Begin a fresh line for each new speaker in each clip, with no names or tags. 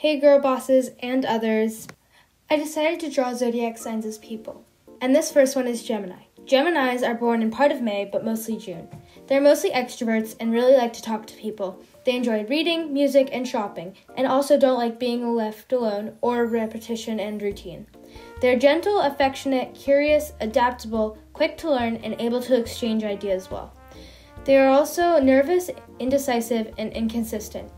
Hey Girl Bosses, and others, I decided to draw zodiac signs as people. And this first one is Gemini. Geminis are born in part of May, but mostly June. They're mostly extroverts and really like to talk to people. They enjoy reading, music, and shopping, and also don't like being left alone or repetition and routine. They're gentle, affectionate, curious, adaptable, quick to learn, and able to exchange ideas well. They are also nervous, indecisive, and inconsistent.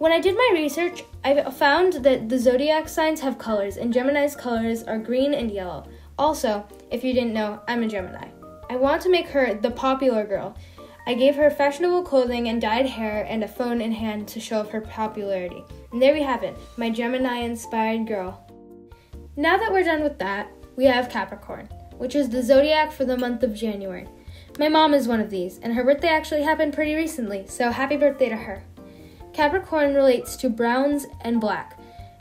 When I did my research, I found that the zodiac signs have colors, and Gemini's colors are green and yellow. Also, if you didn't know, I'm a Gemini. I want to make her the popular girl. I gave her fashionable clothing and dyed hair and a phone in hand to show off her popularity. And there we have it, my Gemini inspired girl. Now that we're done with that, we have Capricorn, which is the zodiac for the month of January. My mom is one of these, and her birthday actually happened pretty recently, so happy birthday to her. Capricorn relates to browns and black,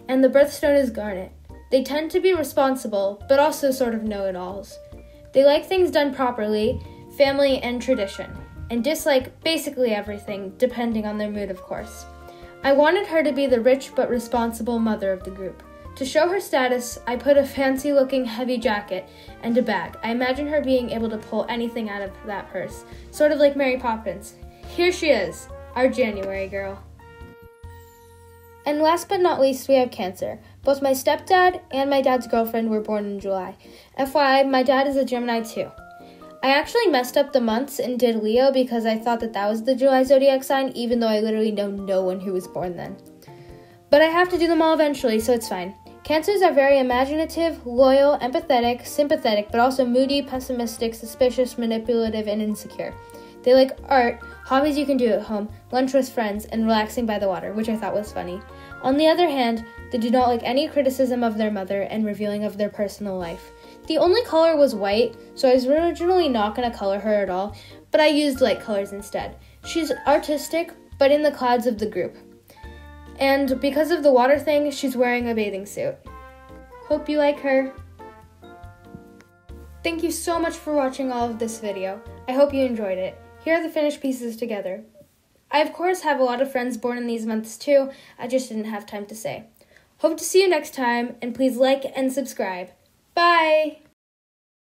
and the birthstone is garnet. They tend to be responsible, but also sort of know it alls. They like things done properly, family, and tradition, and dislike basically everything, depending on their mood, of course. I wanted her to be the rich but responsible mother of the group. To show her status, I put a fancy looking heavy jacket and a bag. I imagine her being able to pull anything out of that purse, sort of like Mary Poppins. Here she is, our January girl. And last but not least, we have Cancer. Both my stepdad and my dad's girlfriend were born in July. FYI, my dad is a Gemini too. I actually messed up the months and did Leo because I thought that that was the July zodiac sign, even though I literally know no one who was born then. But I have to do them all eventually, so it's fine. Cancers are very imaginative, loyal, empathetic, sympathetic, but also moody, pessimistic, suspicious, manipulative, and insecure. They like art, hobbies you can do at home, lunch with friends, and relaxing by the water, which I thought was funny. On the other hand, they do not like any criticism of their mother and revealing of their personal life. The only color was white, so I was originally not going to color her at all, but I used light colors instead. She's artistic, but in the clouds of the group. And because of the water thing, she's wearing a bathing suit. Hope you like her. Thank you so much for watching all of this video. I hope you enjoyed it. Here are the finished pieces together. I, of course, have a lot of friends born in these months too. I just didn't have time to say. Hope to see you next time, and please like and subscribe. Bye!